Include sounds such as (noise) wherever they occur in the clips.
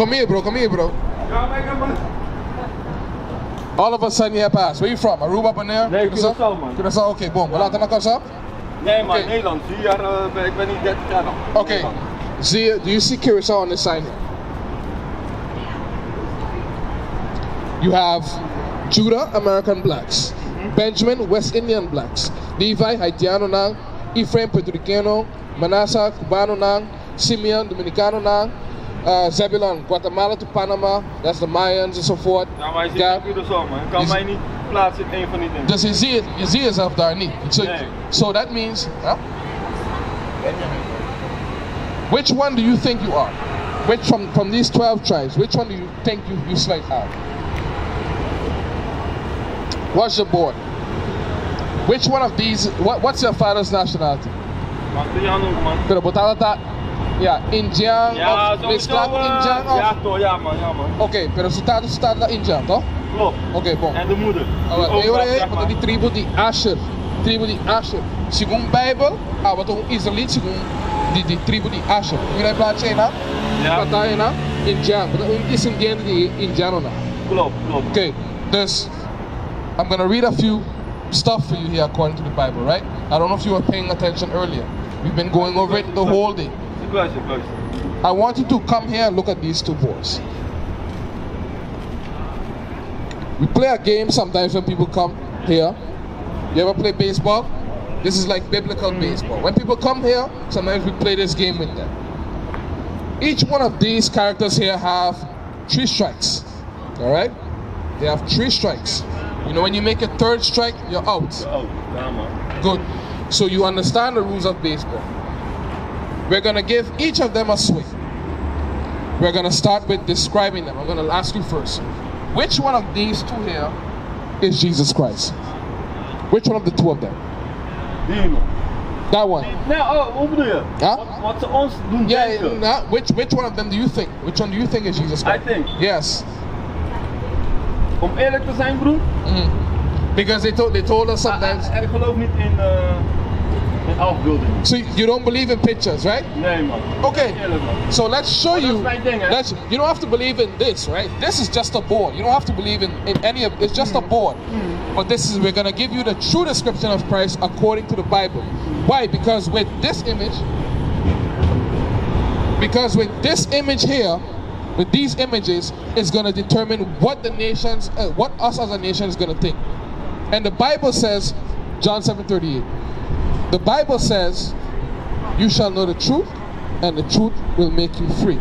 Come here, bro. Come here, bro. All of a sudden you have passed. Where you from? Aruba, Bonaire? Nee, Curaçao, man. Curaçao, oké, okay, boom. We laten naar Curaçao? Nee man, Oké. Nederland. Vier jaar, eh, ben- ik ben niet 30 jaar nog. Oké. Zie je, do you see Curaçao on the sign here? You have Judah, American blacks. Benjamin, West Indian blacks. Levi, Haitiano nang. Ephraim, Puerto Ricano. Manasseh, Cubano nang. Simeon, Dominicano nang. Uh, Zebulon, Guatemala to Panama. That's the Mayans and so forth. Ja, maar hij zit Ja. in Curaçao man. Je kan Is- mij niet plaatsen in een van die dingen. Dus je ziet, je ziet jezelf daar niet. So, Nee. so that means, huh? which one do you think you are? Which from, from these 12 tribes, which one do you think you, you slide out? What's your board? Which one of these, what, what's your father's nationality? Martiano man. Pero botada yeah, Indian Ja, of sowieso. mezclado eh, Indian of? Ja toch, ja man, ja man. Oké, pero su status staat la Indian, toch? Klopt. Oké, bon. En de moeder. Die Alright, ook eu was, orei zeg para maar. die tribo de Asher. Tribo de Asher. Segundo Bible, ah, wat um Israelita segundo de, de tribo de Asher. Wie hij plaatst aí, na? Ja, Wat daar na? Indian. Wat um descendente de Indiano na. klopt, klopt. Okay, dus I'm gonna read a few stuff for you here according to the Bible, right? I don't know if you were paying attention earlier. We've been going over it the whole day. Ik luister. I want you to come here and look at these two boys. We play a game sometimes when people come here. You ever play baseball? This is like biblical baseball. When people come here, sometimes we play this game with them. Each one of these characters here have three strikes. All right? They have three strikes. You know, when you make a third strike, you're out. Oh, ja man. Good. So you understand the rules of baseball. We're gonna give each of them a swing. We're gonna start with describing them. I'm gonna ask you first. Which one of these two here is Jesus Christ? Which one of the two of them? Die man. That one. Nee, oh, bedoel je? Ja? Wat, wat ze Yeah. nah, which which one of them do you think? Which one do you think is Jesus Christ? I think. Yes. Om eerlijk te zijn broer, Mhm. Because they told they told us sometimes. ah, ah, ik geloof niet in, eh in afbeeldingen. So you don't believe in pictures, right? Nee man. Okay. So let's show you. ding, hè? Eh? Let's, you don't have to believe in this, right? This is just a board. You don't have to believe in, in any of it's just a mm. board. Mm. But this is we're gonna give you the true description of Christ according to the Bible. Why? Because with this image, because with this image here, with these images, is gonna determine what the nations, uh, what us as a nation is gonna think. And the Bible says, John 7:38. The Bible says, "You shall know the truth, and the truth will make you free."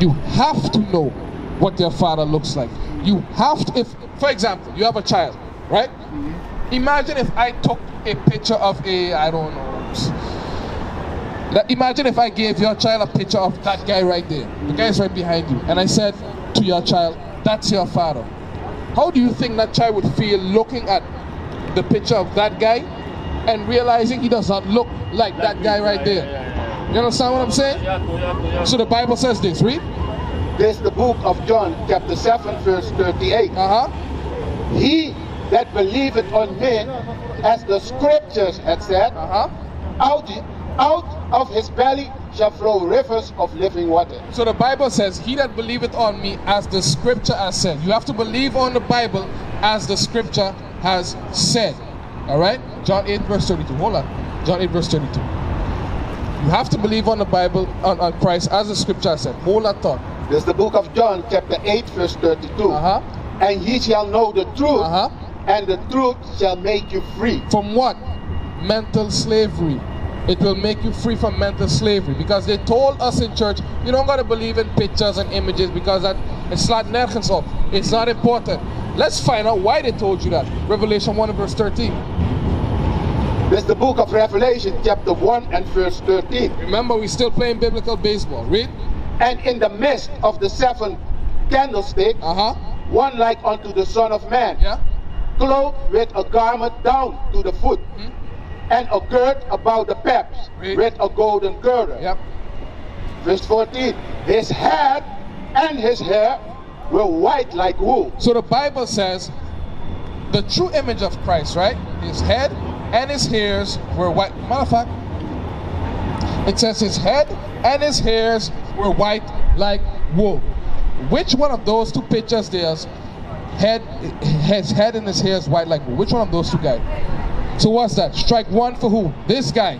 You have to know what your father looks like. You have to, if, for example, you have a child, right? Mm-hmm. Imagine if I took a picture of a, I don't know. Imagine if I gave your child a picture of that guy right there. The guy is right behind you. And I said to your child, that's your father. How do you think that child would feel looking at the picture of that guy and realizing he does not look like that guy right Ja, there? ja, ja, You understand what I'm saying? Ja, ja, toch, ja, toch. So the Bible says this, read. This the book of John, chapter 7, verse 38. Uh huh. He that believeth on me, as the scriptures had said, Uh huh. out, out of his belly shall flow rivers of living water. So the Bible says, He that believeth on me, as the scripture has said. You have to believe on the Bible as the scripture has said. Alright? John 8, verse 32. Hold on. John 8, verse 32. You have to believe on the Bible, on, on Christ, as the scripture said. Hold that thought. This is the book of John, chapter 8, verse 32. Uh huh. And ye shall know the truth, Uh huh. and the truth shall make you free. From what? Mental slavery. It will make you free from mental slavery because they told us in church, you don't gotta believe in pictures and images because that it's not nergens op. It's not important. Let's find out why they told you that. Revelation 1 and verse 13. This the book of Revelation, chapter 1 and verse 13. Remember, we're still playing biblical baseball. Read. And in the midst of the seven candlesticks, Uh huh. one like unto the Son of Man, Yeah. clothed with a garment down to the foot, and a girt about the paps Read. with a golden girdle. Yep. Verse 14. His head and his hair were white like wool. So the Bible says the true image of Christ, right? His head and his hairs were white. Matter of fact, it says his head and his hairs were white like wool. which one of those two pictures there's head his head and his hairs white like wool? Which one of those two guys? So what's that? Strike one for who? This guy.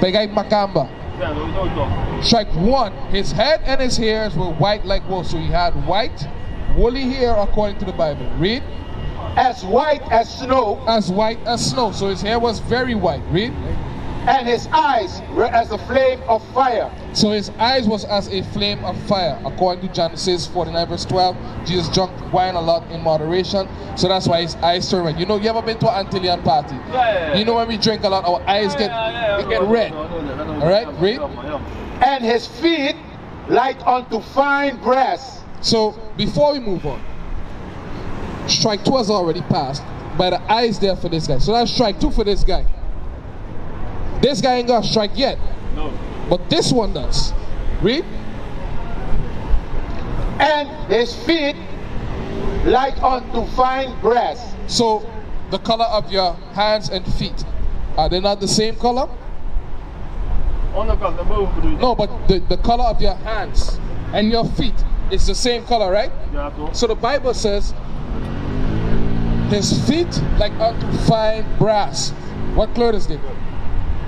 Pegay Makamba. Ja, sowieso toch. Strike one. His head and his hairs were white like wool. So he had white, woolly hair according to the Bible. Read. as white as snow, As white as snow. So his hair was very white. Read. and his eyes were as a flame of fire. So his eyes was as a flame of fire. According to Genesis 49 verse 12, Jesus drank wine a lot in moderation. So that's why his eyes turn red. You know, you ever been to an Antillean party? Ja, ja, ja. You know when we drink a lot, our eyes get, get ja, red. All right, ja, read. Ja, ja. and his feet like unto fine brass. So before we move on, strike two has already passed, but the eyes there for this guy. So that's strike two for this guy. This guy ain't got a strike yet, No. but this one does. Read. and his feet like unto fine brass. So the color of your hands and feet are they not the same color? Onderkant naar boven bedoel je? No, but the, the color of your hands and your feet is the same color, right? Toch? So the Bible says his feet like unto fine brass. What kleur is dit?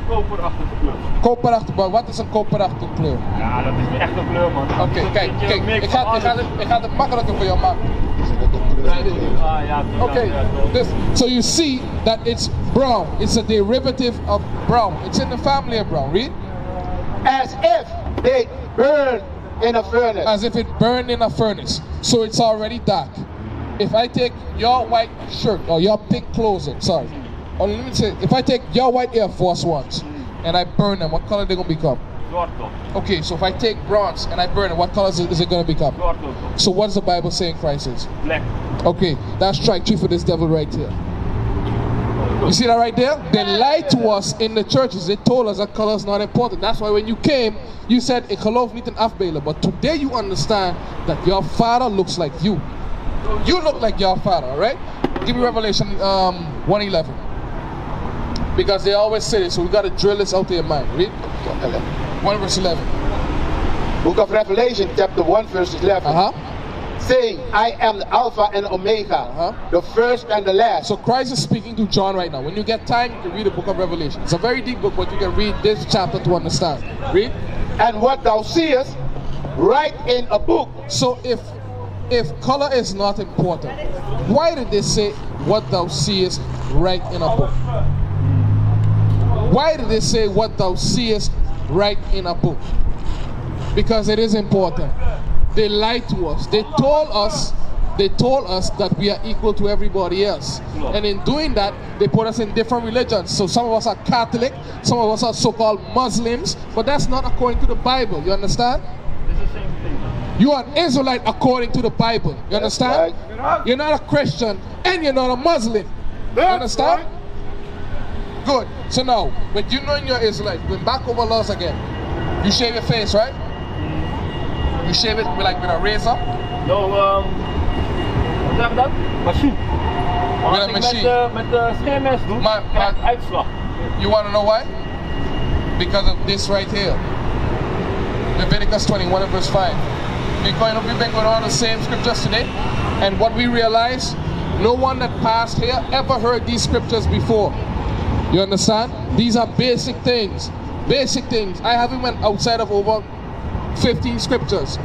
Koperachtige kleur. Koperachtig, maar wat is een koperachtige kleur? Ja, dat is niet echt een kleur, man. Oké, een kijk, kijk, ik ga, ik, ga het, ik ga het makkelijker voor jou maken. Okay, ja, toch. this, so you see that it's brown. It's a derivative of brown. It's in the family of brown. Read. As if they burn in a furnace. As if it burned in a furnace. So it's already dark. If I take your white shirt or your pink clothing, sorry. Or let me say, if I take your white Air Force Ones and I burn them, what color are they gonna become? Zwart? Okay, so if I take bronze and I burn it, what color is it, is it gonna become? Zwart? So what does the Bible saying Christ is? Black. Okay, that's strike two for this devil right here. You see that right there? They lied to us in the churches. They told us that color is not important. That's why when you came, you said, ik geloof niet in afbeelden. But today you understand that your father looks like you. You look like your father, all right? Give me Revelation um, 111. Because they always say this, so we got to drill this out of your mind. Read 1 verse 11. Book of Revelation, chapter 1, verse 11. Uh-huh. Saying, I am the Alpha and Omega, Uh-huh. the first and the last. So Christ is speaking to John right now. When you get time, you can read the book of Revelation. It's a very deep book, but you can read this chapter to understand. Read. and what thou seest, write in a book. So if if color is not important, why did they say what thou seest write in a book? Why did they say what thou seest write in a book? Because it is important. They lied to us. They told us they told us that we are equal to everybody else. And in doing that, they put us in different religions. So some of us are Catholic, some of us are so-called Muslims, but that's not according to the Bible. You understand? It's the same thing. You are an Israelite according to the Bible. You understand? right. You're not a Christian and you're not a Muslim. You That's understand? Good. So now, when you know you're Israelite, when back over laws again, you shave your face, right? You shave it with like with a razor. No, um, wat zeg je dat? Machine. Maar Met als een ik met, machine. eh, met de scheermes doe, Maar- krijg ik maar- uitslag. You want to know why? Because of this right here. Leviticus 21 and verse 5. We're going to be back with all the same scriptures today. And what we realize, no one that passed here ever heard these scriptures before. You understand? These are basic things. Basic things. I haven't went outside of over 15 scriptures.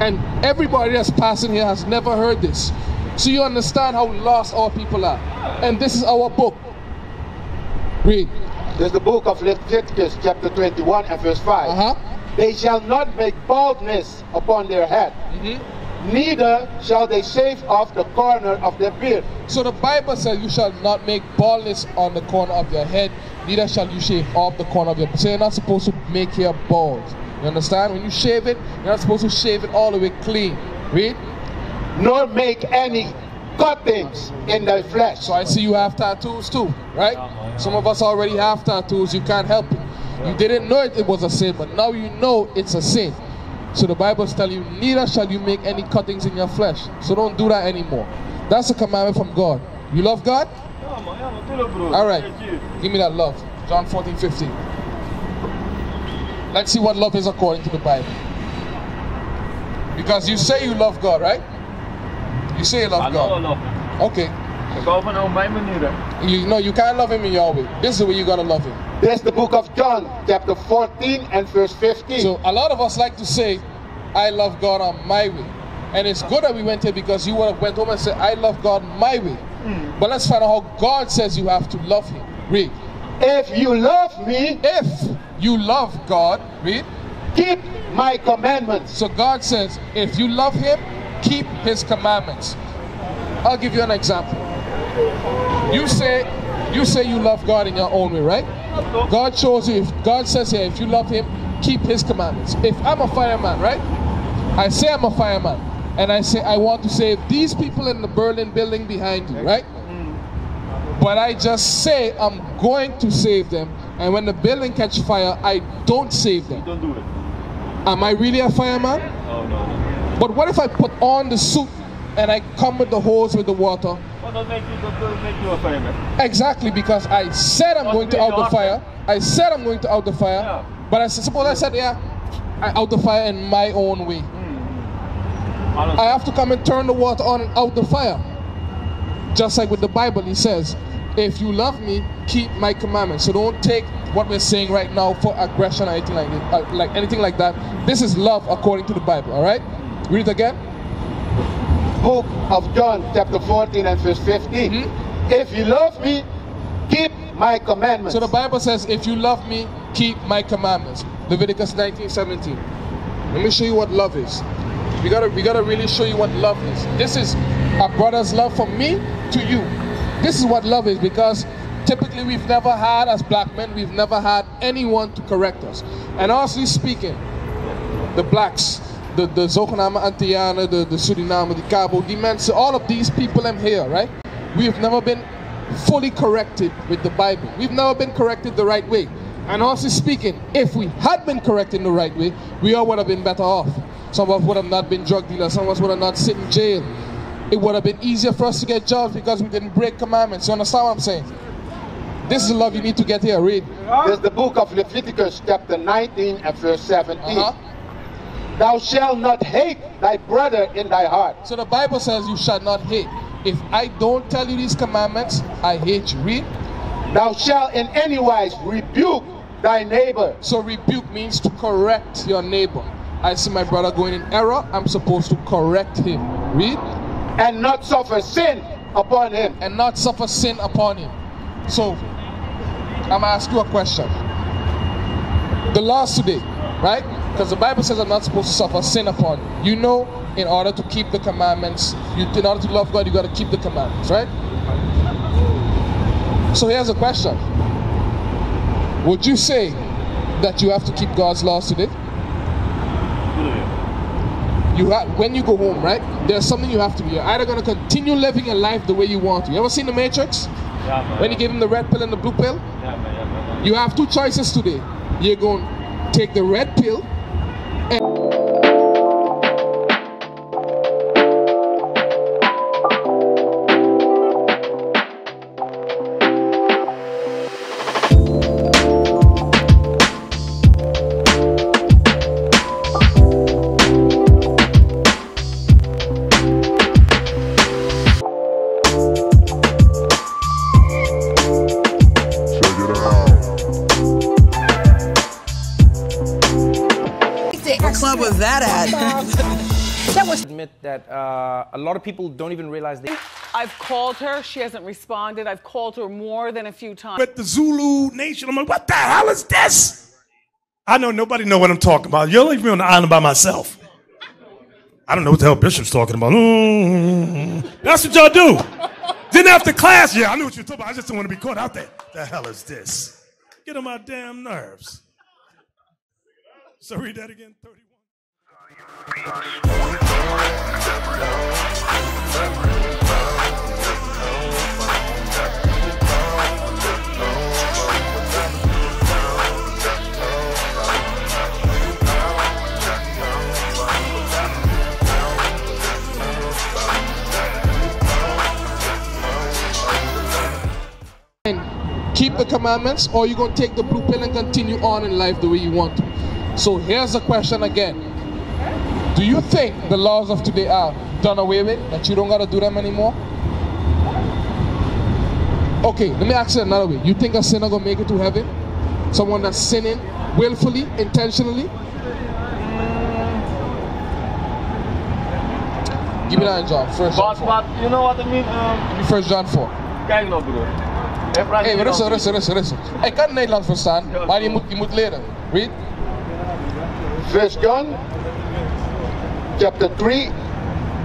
And everybody that's passing here has never heard this. So you understand how lost our people are. And this is our book. Read. This is the book of Leviticus, chapter 21 and verse 5. Uh-huh. They shall not make baldness upon their head, Mhm. neither shall they shave off the corner of their beard. So the Bible says you shall not make baldness on the corner of your head, neither shall you shave off the corner of your beard. So you're not supposed to make your bald. You understand? When you shave it, you're not supposed to shave it all the way clean. Read. nor make any cuttings in thy flesh. So I see you have tattoos too, right? Some of us already have tattoos. You can't help it. You didn't know it, it was a sin, but now you know it's a sin. So the Bible's telling you, neither shall you make any cuttings in your flesh. So don't do that anymore. That's a commandment from God. You love God? Ja man, ja natuurlijk broer. All right. Thank you. Give me that love. John 14, 15. Let's see what love is according to the Bible. Because you say you love God, right? You say you love I know I God. love him. Okay. Ik hou van hem op mijn manier. hè. You know you can't love him in your way. This is the way you gotta love him. There's the book of John, chapter 14 and verse 15. So a lot of us like to say, I love God on my way. And it's good that we went here because you would have went home and said, I love God my way. Hmm. But let's find out how God says you have to love him. Read. If you love me, If you love God, read. keep my commandments. So God says, if you love him, keep his commandments. I'll give you an example. You say you say you love God in your own way, right? God shows you if God says here, if you love him, keep his commandments. If I'm a fireman, right? I say I'm a fireman, and I say I want to save these people in the Berlin building behind you, right? But I just say I'm going to save them, and when the building catch fire, I don't save them. Don't do it. Am I really a fireman? Oh no. But what if I put on the suit and I come with the hose with the water? Well, dat make you, make you a fireman. Exactly because I said I'm going to out the fire. I said I'm going to out the fire. Yeah. But I said, suppose I said, yeah, I out the fire in my own way. Alles. I have to come and turn the water on and out the fire. Just like with the Bible, he says, if you love me, keep my commandments. So don't take what we're saying right now for aggression or anything like it, uh, like anything like that. This is love according to the Bible. All right, read it again. Book of John, chapter 14 and verse 15. Mhm. If you love me, keep my commandments. So the Bible says, if you love me, keep my commandments. Leviticus 19, 17. Let me show you what love is. We gotta we gotta really show you what love is. This is a brother's love from me to you. This is what love is because typically we've never had as black men, we've never had anyone to correct us. And honestly speaking, the blacks, the, the Zokanama Antiana, the, the Suriname, the Cabo, the Mensa, all of these people I'm here, right? We've never been fully corrected with the Bible. We've never been corrected the right way. And honestly speaking, if we had been corrected the right way, we all would have been better off. Some of us would have not been drug dealers, some of us would have not sit in jail. It would have been easier for us to get jobs because we didn't break commandments. You understand what I'm saying? This is the love you need to get here. Read. There's the book of Leviticus, chapter 19 and verse 17. Uh-huh. Thou shalt not hate thy brother in thy heart. So the Bible says you shall not hate. If I don't tell you these commandments, I hate you. Read. Thou shalt in any wise rebuke thy neighbor. So rebuke means to correct your neighbor. I see my brother going in error, I'm supposed to correct him. Read. And not suffer sin upon him. And not suffer sin upon him. So I'm gonna ask you a question. The laws today, right? Because the Bible says I'm not supposed to suffer sin upon you. You know, in order to keep the commandments, you, in order to love God, you got to keep the commandments, right? So here's a question: Would you say that you have to keep God's laws today? You have, when you go home, right? There's something you have to be. You're either gonna continue living your life the way you want to. You ever seen The Matrix? Ja, man. When he gave him the red pill and the blue pill? Ja, man, ja, man. You have two choices today. You're going to take the red pill club was that at? admit that uh, a lot of people don't even realize they. I've called her. She hasn't responded. I've called her more than a few times. with the Zulu Nation. I'm like, what the hell is this? I know nobody know what I'm talking about. You'll leave me on the island by myself. I don't know what the hell Bishop's talking about. Mm. That's what y'all do. Then after class, yeah, I knew what you were talking about. I just don't want to be caught out there. The hell is this? Get on my damn nerves. So read that again. 31. Keep the commandments, or you're going to take the blue pill and continue on in life the way you want to. So here's the question again Do you think the laws of today are done away with? That you don't gotta do them anymore? Okay, let me ask you another way. You think a sinner gonna make it to heaven? Someone that's sinning willfully, intentionally? Give me that John. First John But, 4. but, you know what I mean? Um, Give me First John 4. kijk nou broer. Hij vraagt Hey, je rustig, dan- rustig, rustig, rustig. Ik kan Nederlands verstaan, maar je moet, je moet leren. Read. First John chapter 3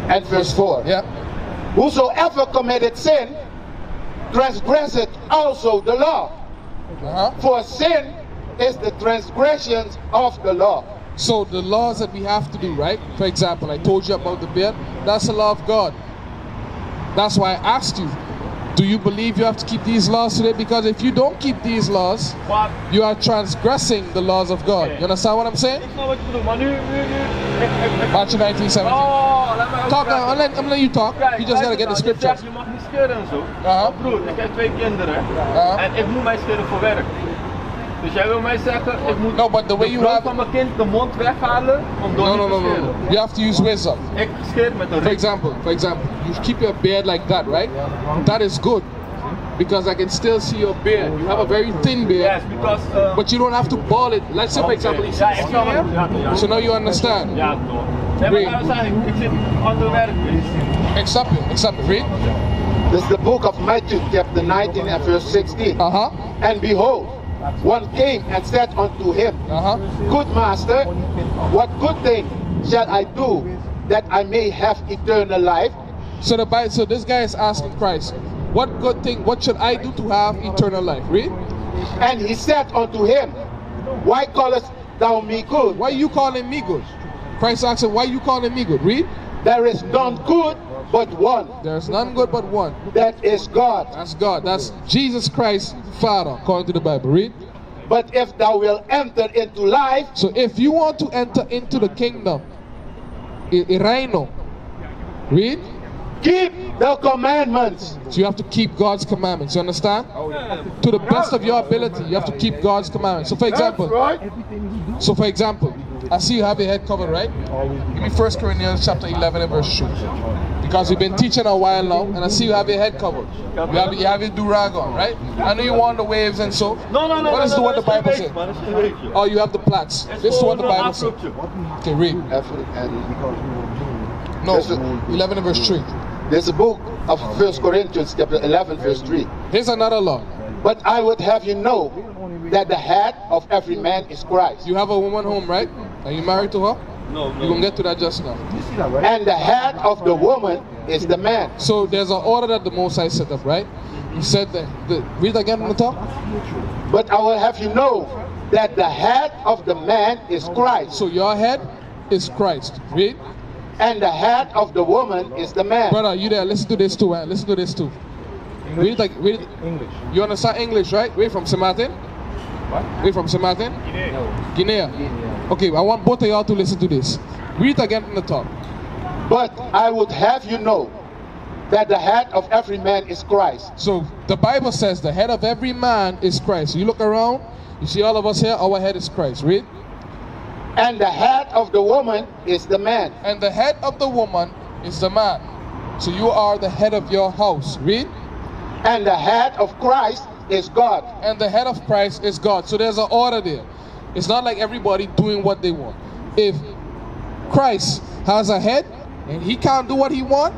and verse 4. Yeah. Whosoever committed sin transgresseth also the law. Uh-huh. For sin is the transgressions of the law. So the laws that we have to do, right? For example, I told you about the beard. That's the law of God. That's why I asked you, do you believe you have to keep these laws today? Because if you don't keep these laws, Maar you are transgressing the laws of God. You understand what I'm saying? ik snap wat je bedoelt, maar nu, nu, nu. Ik, ik, ik, Matthew 19, 17. oh, ook Talk, praten. I'm letting, I'm letting you talk. Kijk, You just gotta get the nou, je zegt, Je mag niet scheren en zo. Ja. Maar broer, ik heb twee kinderen. Ja. En ik moet mij scheren voor werk. Dus jij wil mij zeggen, ik moet No, but the way de you vrouw have- van mijn kind de mond weghalen om door No, niet no, te no, no, no. You have to use wisdom. Ik scheer met een For ring. example, for example, you keep your beard like that, right? That is good. Because I can still see your beard. You have a very thin beard. Yes, because... uh, But you don't have to ball it. Let's say, for example, you see Ja, this here. Ja, ja. So now you understand. Ja, toch. Nee, maar Read. ik zeggen, ik zit ander werk. Accept it. Accept it. Read. This is the book of Matthew, chapter 19 and verse 16. Uh huh. And behold, one came and said unto him, Uh huh. Good master, what good thing shall I do that I may have eternal life? So the Bible. So this guy is asking Christ, what good thing? What should I do to have eternal life? Read. And he said unto him, Why callest thou me good? Why you calling me good? Christ asked him, why you calling me good? Read. There is none good but one, There's none good but one. that is God. That's God. That's Jesus Christ, Father, according to the Bible. Read. But if thou wilt enter into life, So if you want to enter into the kingdom, i- i- reino, read. keep the commandments. So you have to keep God's commandments. You understand? Oh, to the best of your ability, you have to keep God's commandments. So for example, right. so for example, I see you have your head covered, right? Give me First Corinthians chapter 11 and verse 2. Because we've been teaching a while now, and I see you have your head covered. You have, you have your durag on, right? I know you want the waves and so. No, no, no. What is no, the no, what the Bible geen says? weetje, man, dat is geen weetje. Oh, you have the plats. This is what the Bible says. Okay, read. No, 11 and verse 3. there's a book of First Corinthians, chapter 11, verse 3. Here's another law. But I would have you know that the head of every man is Christ, You have a woman home, right? Are you married to her? No, You're gonna get to that just now. and the head of the woman is the man. So there's an order that the Most High set up, right? He said that. The, read again from the top. But I will have you know that the head of the man is Christ, So your head is Christ. Read. and the head of the woman is the man. Brother, you there? Listen to this too, man. Listen to this too. Read like read. English. You understand English, right? We're from St. Martin. What? We're from St. Martin. Guinea. Okay, I want both of y'all to listen to this. Read again from the top. But I would have you know that the head of every man is Christ, So the Bible says the head of every man is Christ. You look around, you see all of us here, our head is Christ. Read. and the head of the woman is the man. And the head of the woman is the man. So you are the head of your house. Read. And the head of Christ is God. And the head of Christ is God. So there's an order there. It's not like everybody doing what they want. If Christ has a head and he can't do what he want,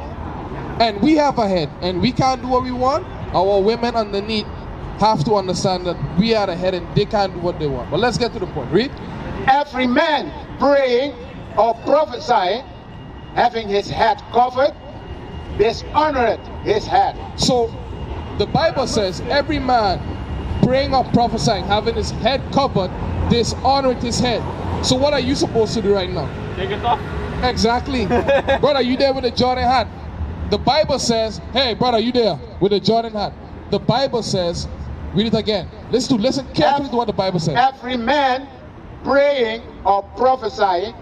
and we have a head and we can't do what we want, our women underneath have to understand that we are the head and they can't do what they want. But let's get to the point. Read. Every man praying or prophesying, having his head covered, dishonored his head. So the Bible says every man praying or prophesying, having his head covered, dishonoreth his head. So what are you supposed to do right now? Take it off. Exactly. (laughs) brother, you there with the Jordan hat? The Bible says, hey, brother, you there with the Jordan hat? The Bible says, read it again. Listen to listen carefully to what the Bible says. Every man praying or prophesying,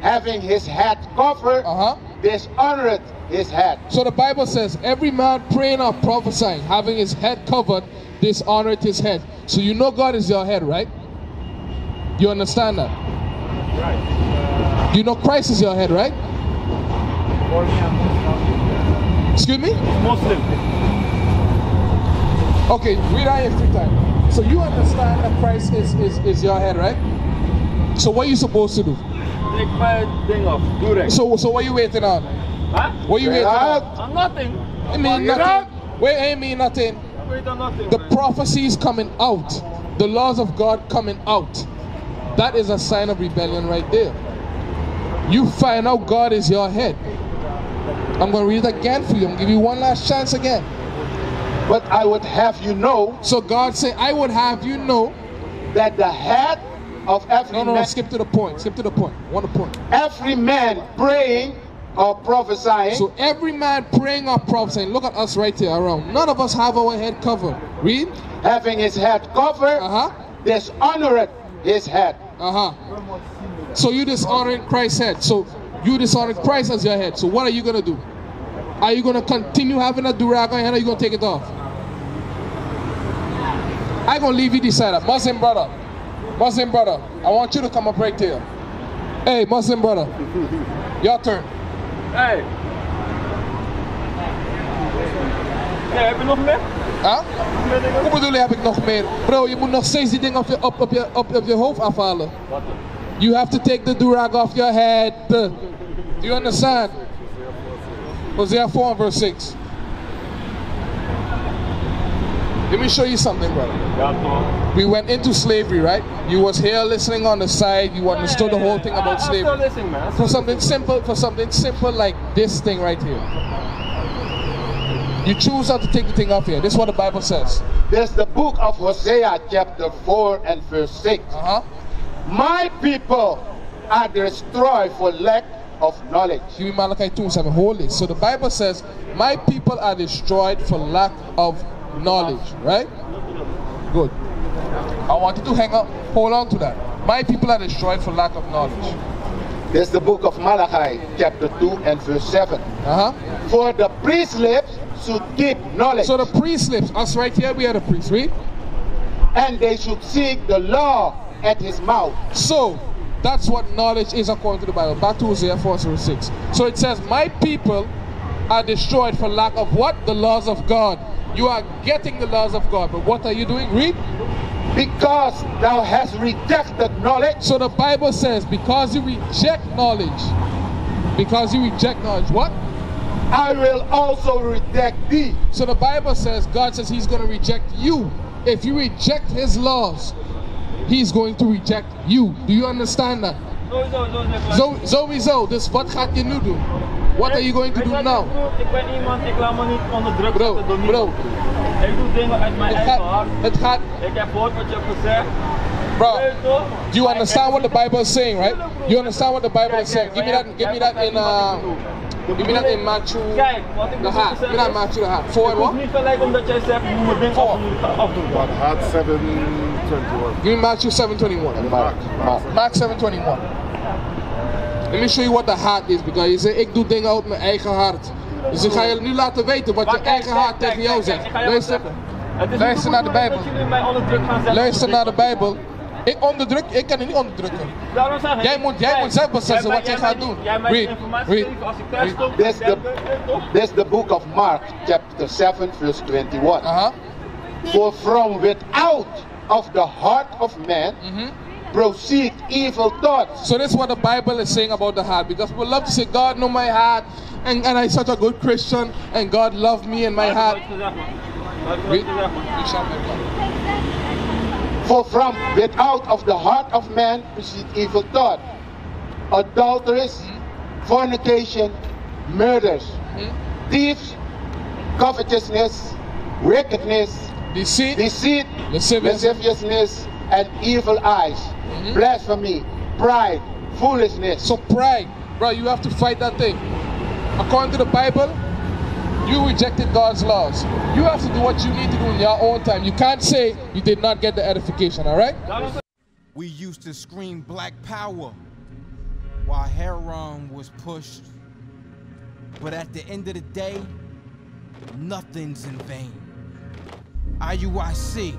having his head covered, Uh-huh. dishonoreth his head. So the Bible says, every man praying or prophesying, having his head covered, dishonored his head. So you know God is your head, right? You understand that? Right. You know Christ is your head, right? For me, I'm Excuse me? Muslim. Okay, read out your free time. So you understand that Christ is, is, is your head, right? So what are you supposed to do? Take my thing off. Do that. So so what are you waiting on? Huh? What are you waiting on? I'm nothing. I mean nothing. Wait, it mean nothing. I'm waiting on nothing. The man. prophecies coming out, the laws of God coming out. That is a sign of rebellion right there. You find out God is your head. I'm going to read it again for you. I'm going to give you one last chance again. But I would have you know So God say, I would have you know. that the head of every No, no, no, skip to the point. Skip to the point. One point. every man praying or prophesying So every man praying or prophesying, look at us right here around. None of us have our head covered. Read. having his head covered Uh-huh. dishonoreth his head. Uh-huh. So you dishonoring Christ's head. So you dishonoring Christ as your head. So what are you gonna do? Are you gonna continue having a durag on your head or are you gonna take it off? I'm gonna leave you decide. Muslim brother. Muslim brother. I want you to come up right here. Hey, Muslim brother. Your turn. Hey. Ja, heb je nog meer? Huh? Nog meer dingen? Hoe bedoel je heb ik nog meer? Bro, je moet nog steeds die ding op je, op, op je, op, op je hoofd afhalen. Wat? You have to take the durag off your head. Do you understand? Hosea 4 and verse 6. Let me show you something, brother. We went into slavery, right? You was here listening on the side. You understood the whole thing about slavery. For something simple, for something simple like this thing right here. You choose not to take the thing off here. This is what the Bible says. There's the book of Hosea, chapter 4 and verse 6. Uh-huh. My people are destroyed for lack of knowledge. Give me Malachi 2 7. Hold it. So the Bible says, My people are destroyed for lack of knowledge. Right? Good. I want you to hang up. Hold on to that. My people are destroyed for lack of knowledge. There's the book of Malachi, chapter 2 and verse 7. Uh huh. For the priest's lips should keep knowledge, So the priest lips, us right here, we are the priest. Read. and they should seek the law at his mouth. So that's what knowledge is according to the Bible. Back to Hosea 4 6. So it says, My people are destroyed for lack of what? The laws of God. You are getting the laws of God, but what are you doing? Read. Because thou hast rejected knowledge, So the Bible says, because you reject knowledge, because you reject knowledge, what? I will also reject thee. So the Bible says, God says He's going to reject you. If you reject His laws, He's going to reject you. Do you understand that? Sowieso, sowieso. Zo, sowieso, dus wat gaat je nu doen? What are you going to do now? Ik, doe? ik ben iemand, ik laat me niet onder druk Bro, zetten door bro. niemand. Ik doe dingen uit mijn Het eigen hart. gaat, het gaat, Ik heb gehoord wat je hebt gezegd. bro. Weet je toch? Do you understand what the Bible is saying, right? You understand what the Bible is saying? Give me that, give me that in, uh, give me that in Matthew, Kijk, wat ik the bedoel Give me that zeggen Matthew, the hat. Four and het what? niet gelijk omdat jij zegt, je moet mijn ding af, je afdoen. Had 721. Give me Matthew 7:21. Mark, Mark. Mark 7:21. Let me show you what the hart is, because je zegt ik doe dingen uit mijn eigen hart. Dus ik ga je nu laten weten wat Maar je kijk, eigen hart tegen jou kijk, zegt. Luister. Het luister naar de Bijbel. Luister naar de Bijbel. Ik onderdruk, ik kan je niet onderdrukken. Daarom zeg ik, Jij moet- jij kijk, moet zelf beslissen wat jij gaat doen. Jij Read, informatie read, geven als ik thuis read. kom. This the, this the book of Mark, chapter 7, verse 21. Uh-huh. For from without of the heart of man proceed evil thoughts, So this is what the Bible is saying about the heart. Because we love to say, God know my heart, and, and I'm such a good Christian, and God loved me in my heart. nooit gezegd, man. Had ik nooit Read. gezegd, man. You shall make one. For from without of the heart of man proceed evil thought, adulteries, fornication, murders, hmm? thieves, covetousness, wickedness, Deceit, deceit, lasciviousness, lasciviousness, and evil eyes, mm-hmm. blasphemy, pride, foolishness. So pride, bro, you have to fight that thing. According to the Bible, you rejected God's laws. You have to do what you need to do in your own time. You can't say you did not get the edification, all right? We used to scream black power while heroin was pushed. But at the end of the day, nothing's in vain. IUIC